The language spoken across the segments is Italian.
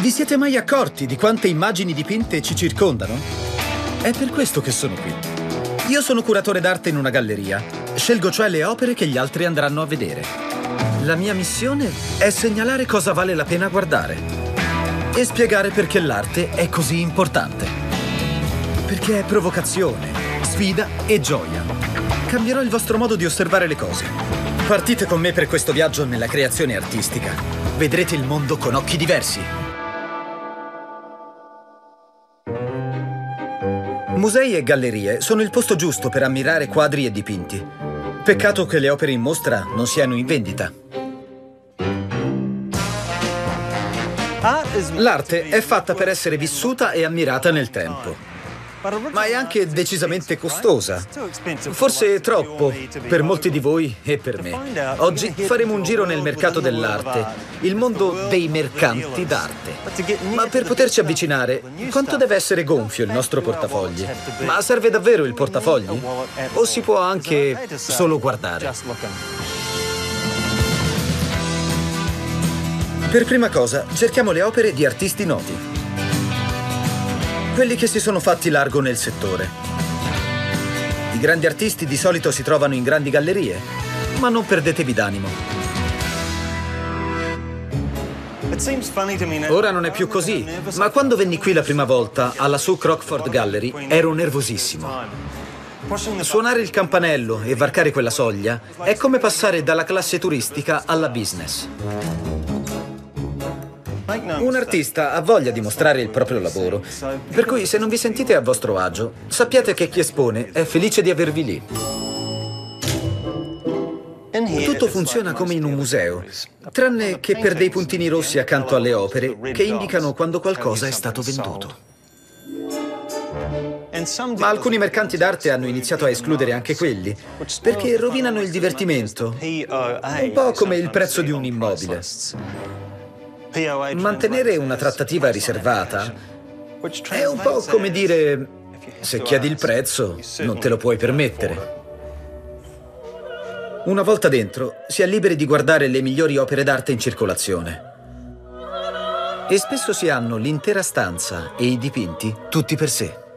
Vi siete mai accorti di quante immagini dipinte ci circondano? È per questo che sono qui. Io sono curatore d'arte in una galleria. Scelgo cioè le opere che gli altri andranno a vedere. La mia missione è segnalare cosa vale la pena guardare e spiegare perché l'arte è così importante. Perché è provocazione, sfida e gioia. Cambierò il vostro modo di osservare le cose. Partite con me per questo viaggio nella creazione artistica. Vedrete il mondo con occhi diversi. Musei e gallerie sono il posto giusto per ammirare quadri e dipinti. Peccato che le opere in mostra non siano in vendita. L'arte è fatta per essere vissuta e ammirata nel tempo. Ma è anche decisamente costosa. Forse troppo per molti di voi e per me. Oggi faremo un giro nel mercato dell'arte, il mondo dei mercanti d'arte. Ma per poterci avvicinare, quanto deve essere gonfio il nostro portafogli? Ma serve davvero il portafogli? O si può anche solo guardare? Per prima cosa, cerchiamo le opere di artisti noti quelli che si sono fatti largo nel settore. I grandi artisti di solito si trovano in grandi gallerie, ma non perdetevi d'animo. Ora non è più così, ma quando venni qui la prima volta, alla Sue Crockford Gallery, ero nervosissimo. Suonare il campanello e varcare quella soglia è come passare dalla classe turistica alla business. Un artista ha voglia di mostrare il proprio lavoro, per cui se non vi sentite a vostro agio, sappiate che chi espone è felice di avervi lì. Tutto funziona come in un museo, tranne che per dei puntini rossi accanto alle opere che indicano quando qualcosa è stato venduto. Ma alcuni mercanti d'arte hanno iniziato a escludere anche quelli, perché rovinano il divertimento, un po' come il prezzo di un immobile. Mantenere una trattativa riservata è un po' come dire se chiedi il prezzo non te lo puoi permettere. Una volta dentro si è liberi di guardare le migliori opere d'arte in circolazione. E spesso si hanno l'intera stanza e i dipinti tutti per sé.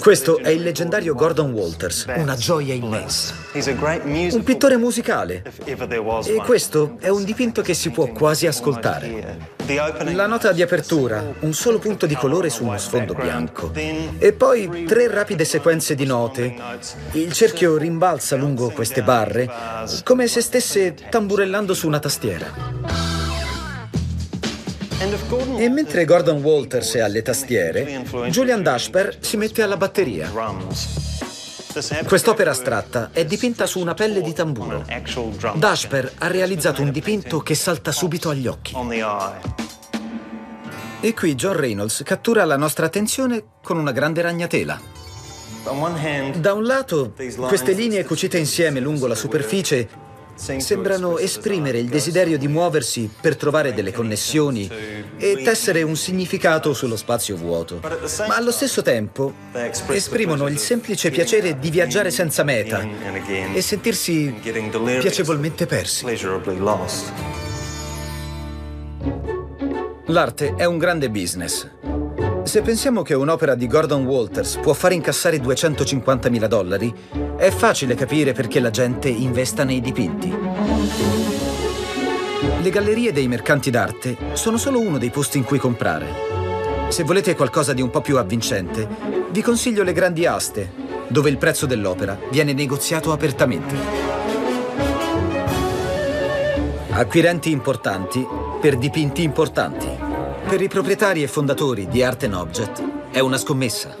Questo è il leggendario Gordon Walters, una gioia immensa. Un pittore musicale. E questo è un dipinto che si può quasi ascoltare. La nota di apertura, un solo punto di colore su uno sfondo bianco. E poi tre rapide sequenze di note. Il cerchio rimbalza lungo queste barre, come se stesse tamburellando su una tastiera. E mentre Gordon Walters è alle tastiere, Julian Dashper si mette alla batteria. Quest'opera astratta è dipinta su una pelle di tamburo. Dashper ha realizzato un dipinto che salta subito agli occhi. E qui John Reynolds cattura la nostra attenzione con una grande ragnatela. Da un lato, queste linee cucite insieme lungo la superficie sembrano esprimere il desiderio di muoversi per trovare delle connessioni e tessere un significato sullo spazio vuoto, ma allo stesso tempo esprimono il semplice piacere di viaggiare senza meta e sentirsi piacevolmente persi. L'arte è un grande business. Se pensiamo che un'opera di Gordon Walters può far incassare 250.000 dollari, è facile capire perché la gente investa nei dipinti. Le gallerie dei mercanti d'arte sono solo uno dei posti in cui comprare. Se volete qualcosa di un po' più avvincente, vi consiglio le grandi aste, dove il prezzo dell'opera viene negoziato apertamente. Acquirenti importanti per dipinti importanti. Per i proprietari e fondatori di Art and Object è una scommessa.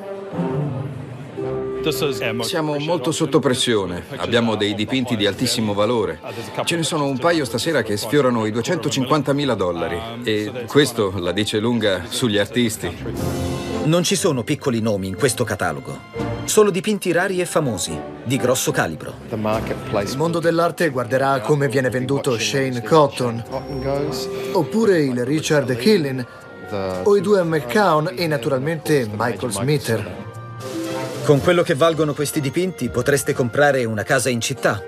Siamo molto sotto pressione, abbiamo dei dipinti di altissimo valore. Ce ne sono un paio stasera che sfiorano i 250 mila dollari e questo la dice lunga sugli artisti. Non ci sono piccoli nomi in questo catalogo. Solo dipinti rari e famosi, di grosso calibro. Il mondo dell'arte guarderà come viene venduto Shane Cotton, oppure il Richard Killin. Eh, o i due McCown e naturalmente Michael Smither. Con quello che valgono questi dipinti potreste comprare una casa in città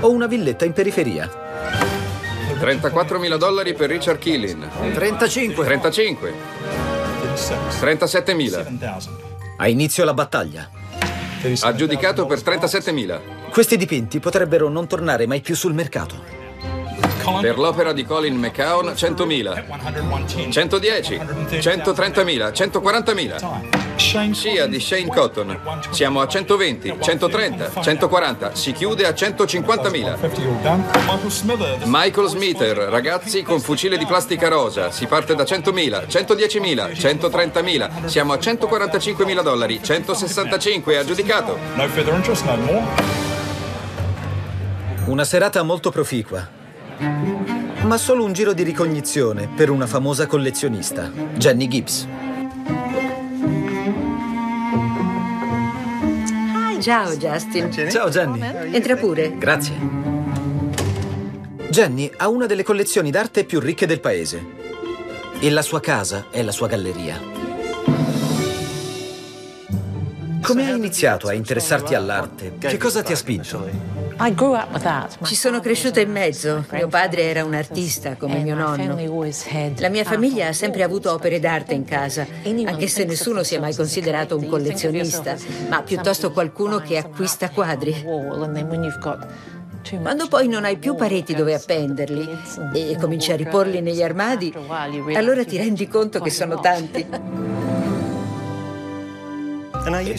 o una villetta in periferia. 34.000 dollari per Richard Keeling. 35. 35. 37.000. A inizio la battaglia. Aggiudicato per 37.000. Questi dipinti potrebbero non tornare mai più sul mercato. Per l'opera di Colin McCown 100.000. 110. 130.000. 140.000. Scia di Shane Cotton. Siamo a 120, 130, 140. Si chiude a 150.000. Michael Smither, ragazzi con fucile di plastica rosa. Si parte da 100.000, 110.000, 130.000. Siamo a 145.000 dollari. 165 aggiudicato. Una serata molto proficua. Ma solo un giro di ricognizione per una famosa collezionista, Jenny Gibbs. Ciao Justin. Ciao Jenny. Entra pure. Grazie. Jenny ha una delle collezioni d'arte più ricche del paese. E la sua casa è la sua galleria. Come hai iniziato a interessarti all'arte? Che cosa ti ha spinto? Ci sono cresciuta in mezzo. Mio padre era un artista come mio nonno. La mia famiglia ha sempre avuto opere d'arte in casa, anche se nessuno si è mai considerato un collezionista, ma piuttosto qualcuno che acquista quadri. Quando poi non hai più pareti dove appenderli e cominci a riporli negli armadi, allora ti rendi conto che sono tanti.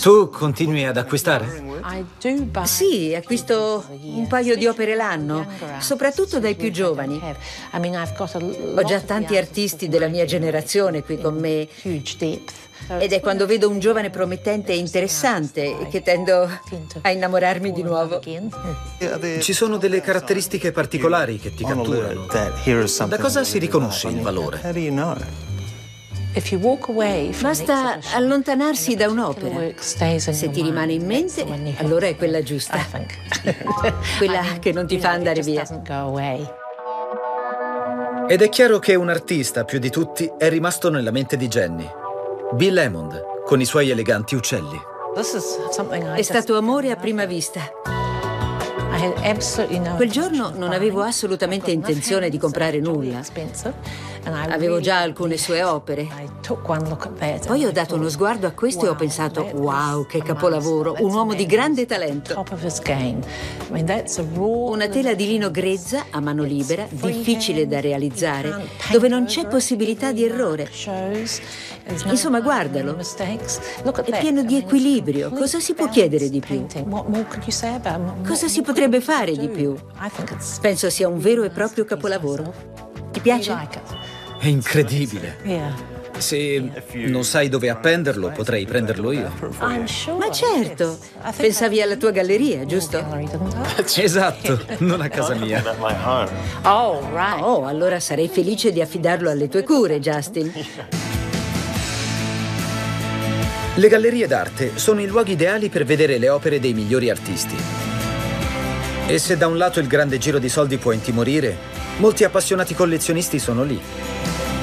Tu continui ad acquistare? Sì, acquisto un paio di opere l'anno, soprattutto dai più giovani. Ho già tanti artisti della mia generazione qui con me. Ed è quando vedo un giovane promettente e interessante che tendo a innamorarmi di nuovo. Ci sono delle caratteristiche particolari che ti catturano. Da cosa si riconosce il valore? Basta allontanarsi da un'opera. Se ti rimane in mente, allora è quella giusta. quella che non ti fa andare via. Ed è chiaro che un artista, più di tutti, è rimasto nella mente di Jenny. Bill Hammond, con i suoi eleganti uccelli. È stato amore a prima vista. Quel giorno non avevo assolutamente intenzione di comprare nulla. Avevo già alcune sue opere. Poi ho dato uno sguardo a questo e ho pensato, wow, che capolavoro, un uomo di grande talento. Una tela di lino grezza, a mano libera, difficile da realizzare, dove non c'è possibilità di errore. Insomma, guardalo. È pieno di equilibrio. Cosa si può chiedere di più? Cosa si potrebbe fare di più? Penso sia un vero e proprio capolavoro. Ti piace? È incredibile. Se non sai dove appenderlo, potrei prenderlo io. Ma certo. Pensavi alla tua galleria, giusto? Esatto, non a casa mia. Oh, allora sarei felice di affidarlo alle tue cure, Justin. Le gallerie d'arte sono i luoghi ideali per vedere le opere dei migliori artisti. E se da un lato il grande giro di soldi può intimorire, molti appassionati collezionisti sono lì.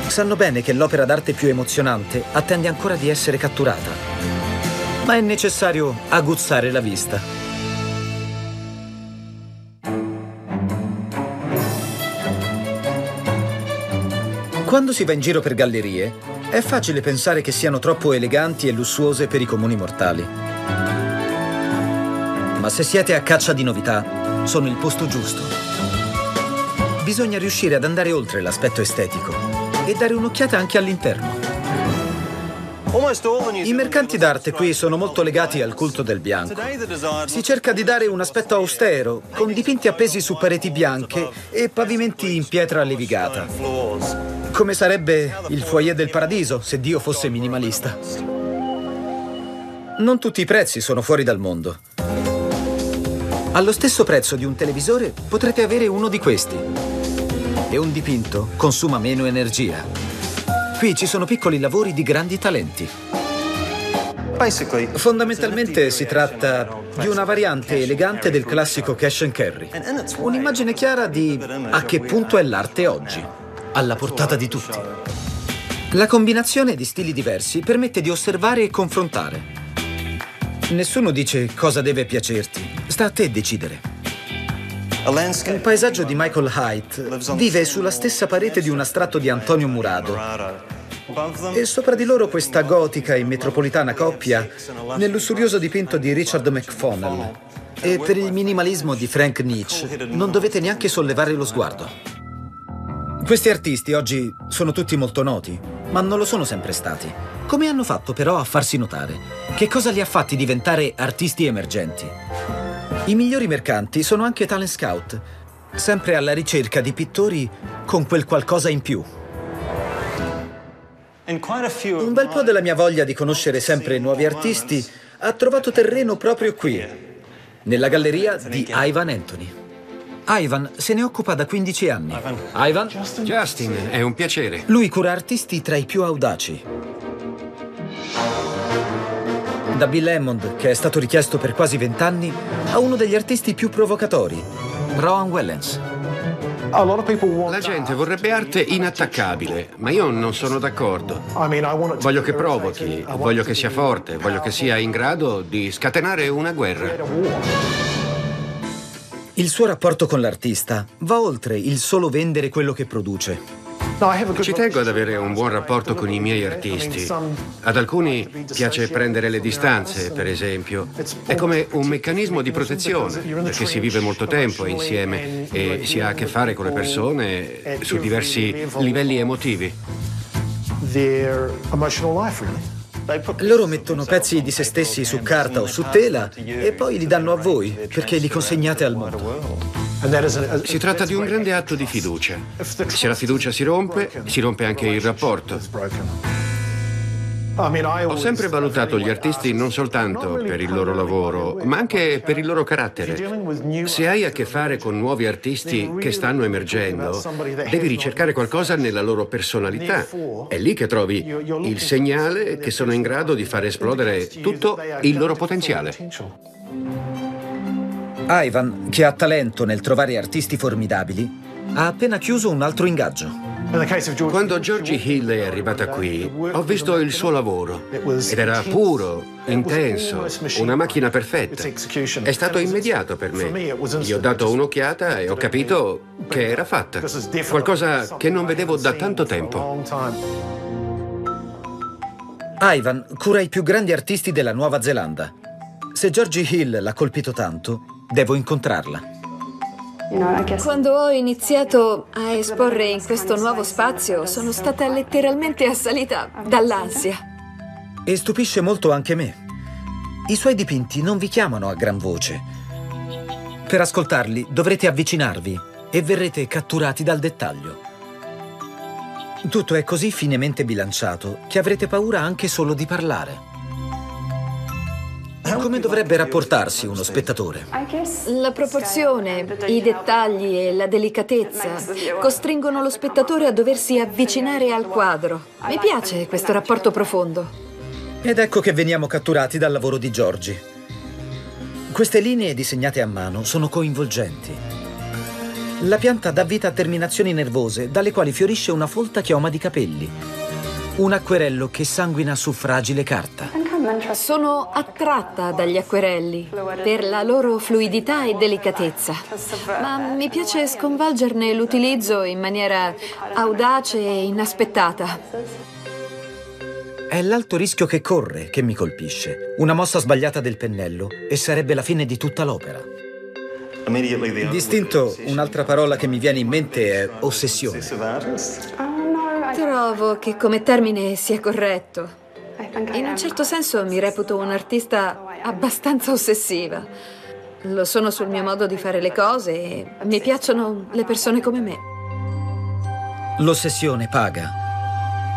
Sanno bene che l'opera d'arte più emozionante attende ancora di essere catturata. Ma è necessario aguzzare la vista. Quando si va in giro per gallerie, è facile pensare che siano troppo eleganti e lussuose per i comuni mortali. Ma se siete a caccia di novità, sono il posto giusto. Bisogna riuscire ad andare oltre l'aspetto estetico e dare un'occhiata anche all'interno. I mercanti d'arte qui sono molto legati al culto del bianco. Si cerca di dare un aspetto austero, con dipinti appesi su pareti bianche e pavimenti in pietra levigata. Come sarebbe il foyer del paradiso se Dio fosse minimalista. Non tutti i prezzi sono fuori dal mondo. Allo stesso prezzo di un televisore potrete avere uno di questi. E un dipinto consuma meno energia. Qui ci sono piccoli lavori di grandi talenti. Fondamentalmente si tratta di una variante elegante del classico cash and carry. Un'immagine chiara di a che punto è l'arte oggi, alla portata di tutti. La combinazione di stili diversi permette di osservare e confrontare. Nessuno dice cosa deve piacerti, sta a te decidere. Un paesaggio di Michael Haidt vive sulla stessa parete di un astratto di Antonio Murado. E sopra di loro questa gotica e metropolitana coppia nel lussurioso dipinto di Richard McFonnell. E per il minimalismo di Frank Nietzsche non dovete neanche sollevare lo sguardo. Questi artisti oggi sono tutti molto noti, ma non lo sono sempre stati. Come hanno fatto però a farsi notare? Che cosa li ha fatti diventare artisti emergenti? I migliori mercanti sono anche talent scout, sempre alla ricerca di pittori con quel qualcosa in più. Un bel po' della mia voglia di conoscere sempre nuovi artisti ha trovato terreno proprio qui, nella galleria di Ivan Anthony. Ivan se ne occupa da 15 anni. Ivan? Justin, è un piacere. Lui cura artisti tra i più audaci. Da Bill Hammond, che è stato richiesto per quasi vent'anni, a uno degli artisti più provocatori, Rowan Wellens. La gente vorrebbe arte inattaccabile, ma io non sono d'accordo. Voglio che provochi, voglio che sia forte, voglio che sia in grado di scatenare una guerra. Il suo rapporto con l'artista va oltre il solo vendere quello che produce. Ci tengo ad avere un buon rapporto con i miei artisti. Ad alcuni piace prendere le distanze, per esempio. È come un meccanismo di protezione, perché si vive molto tempo insieme e si ha a che fare con le persone su diversi livelli emotivi. Loro mettono pezzi di se stessi su carta o su tela e poi li danno a voi perché li consegnate al mondo. Si tratta di un grande atto di fiducia. Se la fiducia si rompe, si rompe anche il rapporto. Ho sempre valutato gli artisti non soltanto per il loro lavoro, ma anche per il loro carattere. Se hai a che fare con nuovi artisti che stanno emergendo, devi ricercare qualcosa nella loro personalità. È lì che trovi il segnale che sono in grado di far esplodere tutto il loro potenziale. Ivan, che ha talento nel trovare artisti formidabili, ha appena chiuso un altro ingaggio. Quando Georgie Hill è arrivata qui, ho visto il suo lavoro ed era puro, intenso, una macchina perfetta. È stato immediato per me. Gli ho dato un'occhiata e ho capito che era fatta. Qualcosa che non vedevo da tanto tempo. Ivan cura i più grandi artisti della Nuova Zelanda. Se Georgie Hill l'ha colpito tanto, devo incontrarla. Quando ho iniziato a esporre in questo nuovo spazio, sono stata letteralmente assalita dall'ansia. E stupisce molto anche me. I suoi dipinti non vi chiamano a gran voce. Per ascoltarli dovrete avvicinarvi e verrete catturati dal dettaglio. Tutto è così finemente bilanciato che avrete paura anche solo di parlare. Come dovrebbe rapportarsi uno spettatore? La proporzione, i dettagli e la delicatezza costringono lo spettatore a doversi avvicinare al quadro. Mi piace questo rapporto profondo. Ed ecco che veniamo catturati dal lavoro di Giorgi. Queste linee disegnate a mano sono coinvolgenti. La pianta dà vita a terminazioni nervose dalle quali fiorisce una folta chioma di capelli. Un acquerello che sanguina su fragile carta. Sono attratta dagli acquerelli per la loro fluidità e delicatezza, ma mi piace sconvolgerne l'utilizzo in maniera audace e inaspettata. È l'alto rischio che corre che mi colpisce. Una mossa sbagliata del pennello e sarebbe la fine di tutta l'opera. Distinto, un'altra parola che mi viene in mente è ossessione. Trovo che come termine sia corretto. In un certo senso mi reputo un'artista abbastanza ossessiva. Lo sono sul mio modo di fare le cose e mi piacciono le persone come me. L'ossessione paga.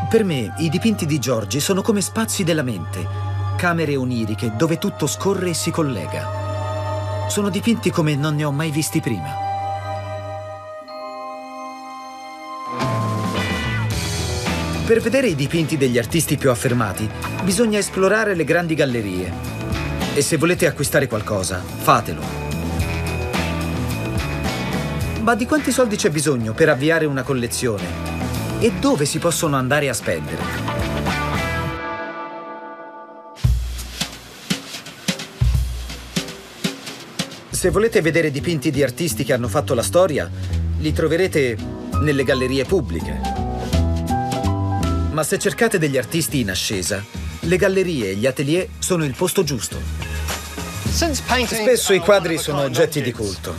Per me i dipinti di Giorgi sono come spazi della mente, camere oniriche dove tutto scorre e si collega. Sono dipinti come non ne ho mai visti prima. Per vedere i dipinti degli artisti più affermati, bisogna esplorare le grandi gallerie. E se volete acquistare qualcosa, fatelo. Ma di quanti soldi c'è bisogno per avviare una collezione? E dove si possono andare a spendere? Se volete vedere dipinti di artisti che hanno fatto la storia, li troverete nelle gallerie pubbliche. Ma se cercate degli artisti in ascesa, le gallerie e gli atelier sono il posto giusto. Spesso i quadri sono oggetti di culto.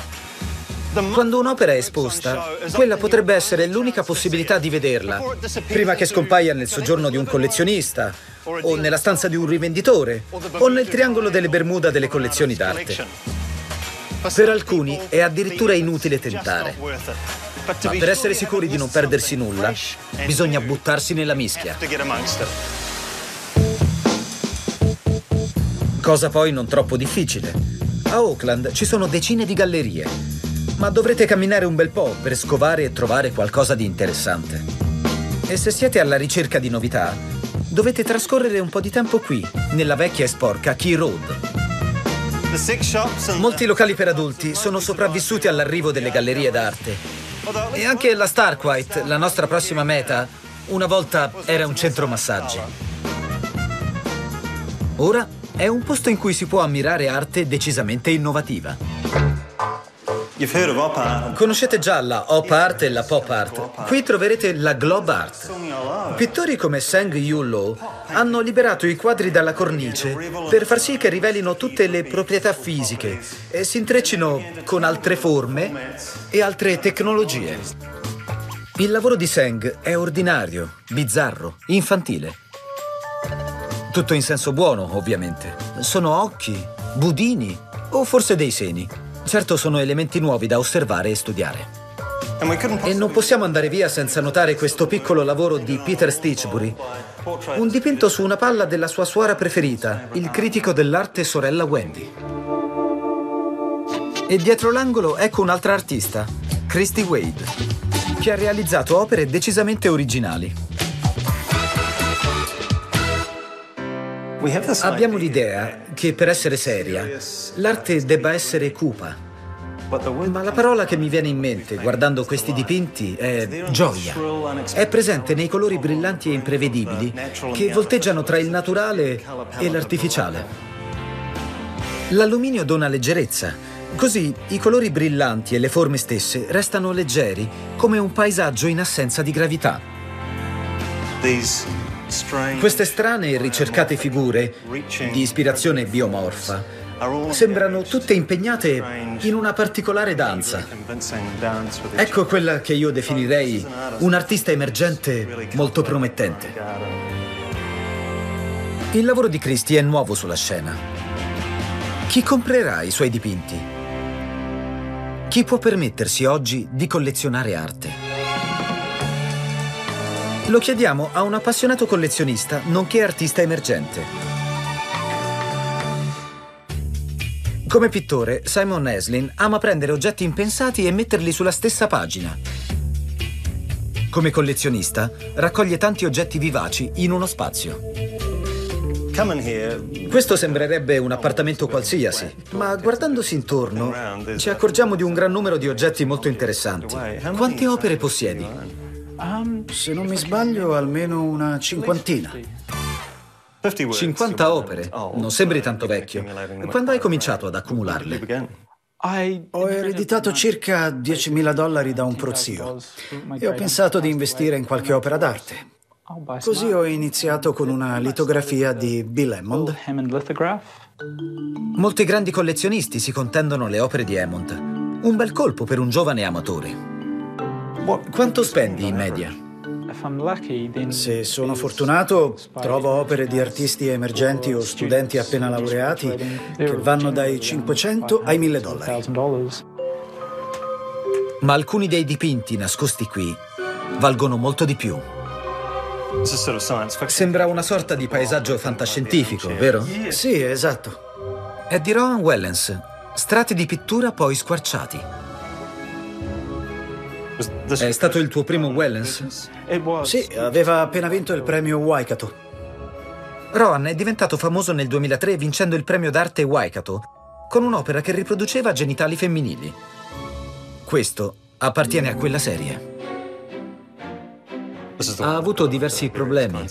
Quando un'opera è esposta, quella potrebbe essere l'unica possibilità di vederla, prima che scompaia nel soggiorno di un collezionista, o nella stanza di un rivenditore, o nel triangolo delle Bermuda delle collezioni d'arte. Per alcuni è addirittura inutile tentare. Ma per essere sicuri di non perdersi nulla, bisogna buttarsi nella mischia. Cosa poi non troppo difficile. A Oakland ci sono decine di gallerie ma dovrete camminare un bel po' per scovare e trovare qualcosa di interessante. E se siete alla ricerca di novità, dovete trascorrere un po' di tempo qui, nella vecchia e sporca Key Road. Molti locali per adulti sono sopravvissuti all'arrivo delle gallerie d'arte. E anche la Starquite, la nostra prossima meta, una volta era un centro massaggi. Ora è un posto in cui si può ammirare arte decisamente innovativa. Conoscete già la Op Art e la Pop Art. Qui troverete la Globe Art. Pittori come Sang Yu Lo hanno liberato i quadri dalla cornice per far sì che rivelino tutte le proprietà fisiche e si intreccino con altre forme e altre tecnologie. Il lavoro di Sang è ordinario, bizzarro, infantile. Tutto in senso buono, ovviamente. Sono occhi, budini o forse dei seni. Certo sono elementi nuovi da osservare e studiare. E non possiamo andare via senza notare questo piccolo lavoro di Peter Stitchbury, un dipinto su una palla della sua suora preferita, il critico dell'arte sorella Wendy. E dietro l'angolo ecco un'altra artista, Christy Wade, che ha realizzato opere decisamente originali. Abbiamo l'idea che per essere seria, l'arte debba essere cupa. Ma la parola che mi viene in mente guardando questi dipinti è gioia. È presente nei colori brillanti e imprevedibili che volteggiano tra il naturale e l'artificiale. L'alluminio dona leggerezza, così i colori brillanti e le forme stesse restano leggeri, come un paesaggio in assenza di gravità. Queste strane e ricercate figure di ispirazione biomorfa sembrano tutte impegnate in una particolare danza. Ecco quella che io definirei un artista emergente molto promettente. Il lavoro di Christie è nuovo sulla scena. Chi comprerà i suoi dipinti? Chi può permettersi oggi di collezionare arte? Lo chiediamo a un appassionato collezionista, nonché artista emergente. Come pittore, Simon Eslin ama prendere oggetti impensati e metterli sulla stessa pagina. Come collezionista, raccoglie tanti oggetti vivaci in uno spazio. Questo sembrerebbe un appartamento qualsiasi, ma guardandosi intorno ci accorgiamo di un gran numero di oggetti molto interessanti. Quante opere possiedi? Se non mi sbaglio, almeno una cinquantina. 50 opere? Non sembri tanto vecchio. Quando hai cominciato ad accumularle? Ho ereditato circa 10.000 dollari da un prozio e ho pensato di investire in qualche opera d'arte. Così ho iniziato con una litografia di Bill Hammond. Molti grandi collezionisti si contendono le opere di Hammond. Un bel colpo per un giovane amatore. Quanto spendi in media? Se sono fortunato, trovo opere di artisti emergenti o studenti appena laureati che vanno dai 500 ai 1000 dollari. Ma alcuni dei dipinti nascosti qui valgono molto di più. Sembra una sorta di paesaggio fantascientifico, vero? Sì, esatto. È di Rowan Wellens, strati di pittura poi squarciati. È stato il tuo primo Wellens? Sì, aveva appena vinto il premio Waikato. Rohan è diventato famoso nel 2003 vincendo il premio d'arte Waikato con un'opera che riproduceva genitali femminili. Questo appartiene a quella serie. Ha avuto diversi problemi.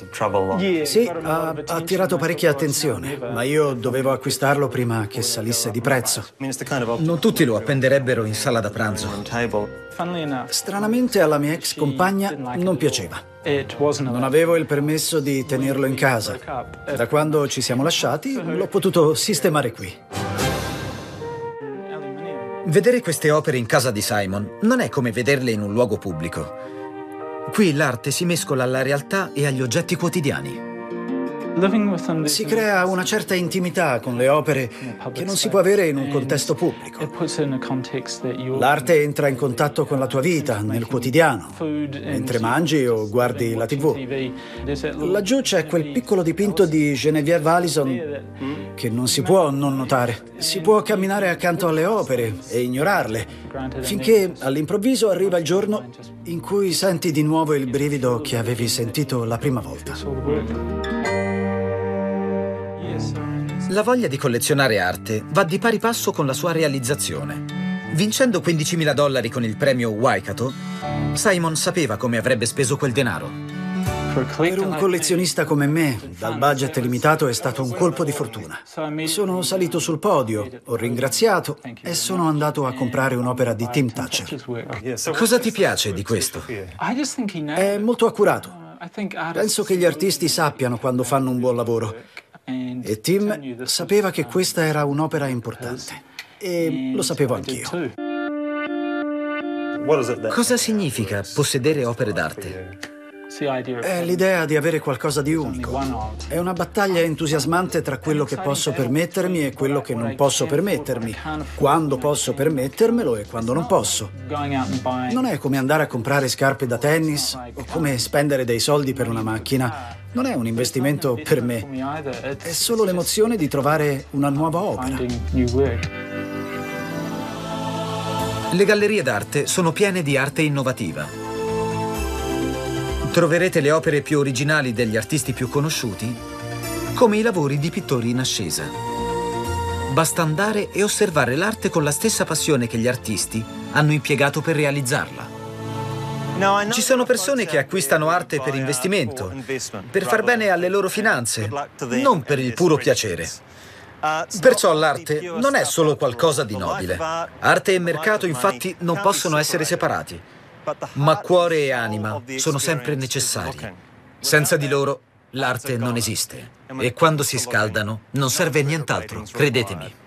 Sì, ha attirato parecchia attenzione, ma io dovevo acquistarlo prima che salisse di prezzo. Non tutti lo appenderebbero in sala da pranzo. Stranamente alla mia ex compagna non piaceva. Non avevo il permesso di tenerlo in casa. Da quando ci siamo lasciati l'ho potuto sistemare qui. Vedere queste opere in casa di Simon non è come vederle in un luogo pubblico. Qui l'arte si mescola alla realtà e agli oggetti quotidiani. Si crea una certa intimità con le opere che non si può avere in un contesto pubblico. L'arte entra in contatto con la tua vita, nel quotidiano, mentre mangi o guardi la tv. Laggiù c'è quel piccolo dipinto di Geneviève Allison che non si può non notare. Si può camminare accanto alle opere e ignorarle, finché all'improvviso arriva il giorno in cui senti di nuovo il brivido che avevi sentito la prima volta. La voglia di collezionare arte va di pari passo con la sua realizzazione. Vincendo 15.000 dollari con il premio Waikato, Simon sapeva come avrebbe speso quel denaro. Per un collezionista come me, dal budget limitato è stato un colpo di fortuna. Sono salito sul podio, ho ringraziato e sono andato a comprare un'opera di Tim Thatcher. Cosa ti piace di questo? È molto accurato. Penso che gli artisti sappiano quando fanno un buon lavoro e Tim sapeva che questa era un'opera importante. E lo sapevo anch'io. Cosa significa possedere opere d'arte? È l'idea di avere qualcosa di unico. È una battaglia entusiasmante tra quello che posso permettermi e quello che non posso permettermi, quando posso permettermelo e quando non posso. Non è come andare a comprare scarpe da tennis o come spendere dei soldi per una macchina. Non è un investimento per me, è solo l'emozione di trovare una nuova opera. Le gallerie d'arte sono piene di arte innovativa. Troverete le opere più originali degli artisti più conosciuti, come i lavori di pittori in ascesa. Basta andare e osservare l'arte con la stessa passione che gli artisti hanno impiegato per realizzarla. Ci sono persone che acquistano arte per investimento, per far bene alle loro finanze, non per il puro piacere. Perciò l'arte non è solo qualcosa di nobile. Arte e mercato infatti non possono essere separati ma cuore e anima sono sempre necessari. Senza di loro l'arte non esiste e quando si scaldano non serve a nient'altro, credetemi.